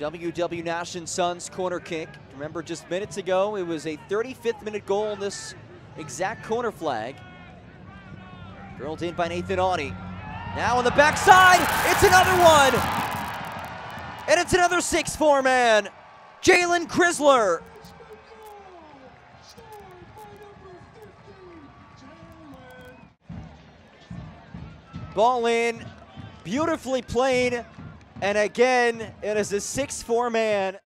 WW Nash and Sons corner kick. Remember just minutes ago, it was a 35th minute goal on this exact corner flag. Drilled in by Nathan Aune. Now on the backside, it's another one. And it's another 6-4 man. Jalen Crisler. Ball in, beautifully played, and again, it is a 6-4 man.